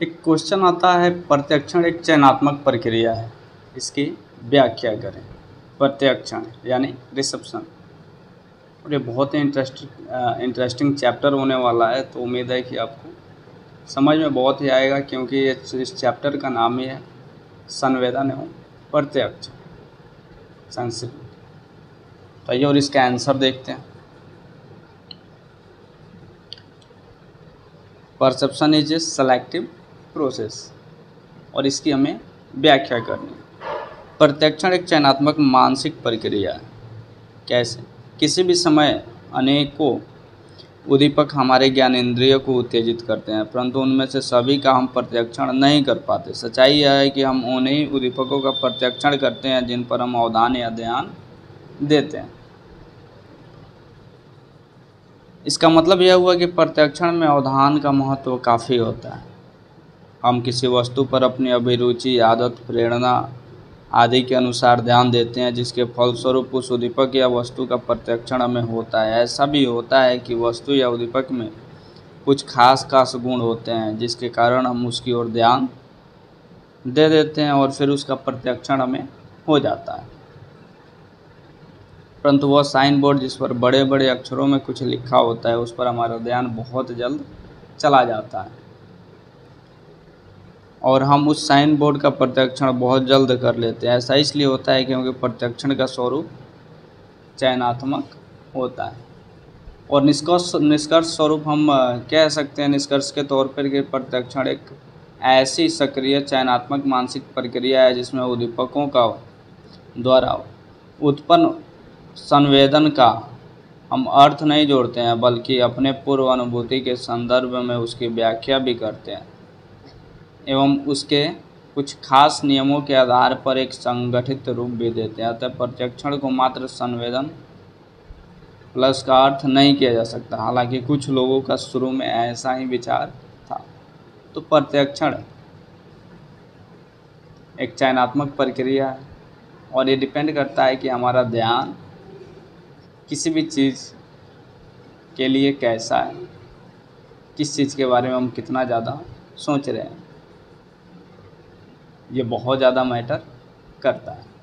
एक क्वेश्चन आता है, प्रत्यक्षण एक चयनात्मक प्रक्रिया है। इसकी व्याख्या करें। प्रत्यक्षण, यानी रिसेप्शन और ये बहुत ही इंटरेस्टिंग इंटरेस्टिंग चैप्टर होने वाला है तो उम्मीद है कि आपको समझ में बहुत ही आएगा, क्योंकि ये इस चैप्टर का नाम ही है, संवेदन एवं प्रत्यक्ष। संस्कृत। तो आइए और इसका आंसर देखते हैं। Perception is a selective process और इसकी हमें व्याख्या करनी प्रत्यक्षण एक चयनात्मक मानसिक प्रक्रिया है। कैसे? किसी भी समय अनेकों उद्दीपक हमारे ज्ञान इंद्रिय को उत्तेजित करते हैं, परंतु उनमें से सभी का हम प्रत्यक्षण नहीं कर पाते। सच्चाई यह है कि हम उन्हीं उद्दीपकों का प्रत्यक्षण करते हैं जिन पर हम अवधान या ध्यान देते हैं। इसका मतलब यह हुआ कि प्रत्यक्षण में अवधान का महत्व काफ़ी होता है। हम किसी वस्तु पर अपनी अभिरुचि, आदत, प्रेरणा आदि के अनुसार ध्यान देते हैं, जिसके फलस्वरूप उस उद्दीपक या वस्तु का प्रत्यक्षण हमें होता है। ऐसा भी होता है कि वस्तु या उद्दीपक में कुछ खास खास गुण होते हैं, जिसके कारण हम उसकी ओर ध्यान दे देते हैं और फिर उसका प्रत्यक्षण हमें हो जाता है। परंतु वह साइन बोर्ड जिस पर बड़े बड़े अक्षरों में कुछ लिखा होता है, उस पर हमारा ध्यान बहुत जल्द चला जाता है। और हम उस साइन बोर्ड का प्रत्यक्षण बहुत जल्द कर लेते हैं। ऐसा इसलिए होता है क्योंकि प्रत्यक्षण का स्वरूप चयनात्मक होता है। और निष्कर्ष निष्कर्ष स्वरूप हम कह सकते हैं निष्कर्ष के तौर पर कि प्रत्यक्षण एक ऐसी सक्रिय चयनात्मक मानसिक प्रक्रिया है जिसमें उद्दीपकों का द्वारा उत्पन्न संवेदन का हम अर्थ नहीं जोड़ते हैं, बल्कि अपने पूर्व अनुभूति के संदर्भ में उसकी व्याख्या भी करते हैं। एवं उसके कुछ खास नियमों के आधार पर एक संगठित रूप भी देते हैं। अतः प्रत्यक्षण को मात्र संवेदन प्लस का अर्थ नहीं किया जा सकता। हालाँकि कुछ लोगों का शुरू में ऐसा ही विचार था। तो प्रत्यक्षण एक चयनात्मक प्रक्रिया है और ये डिपेंड करता है कि हमारा ध्यान किसी भी चीज़ के लिए कैसा है, किस चीज़ के बारे में हम कितना ज़्यादा सोच रहे हैं। ये बहुत ज़्यादा मैटर करता है।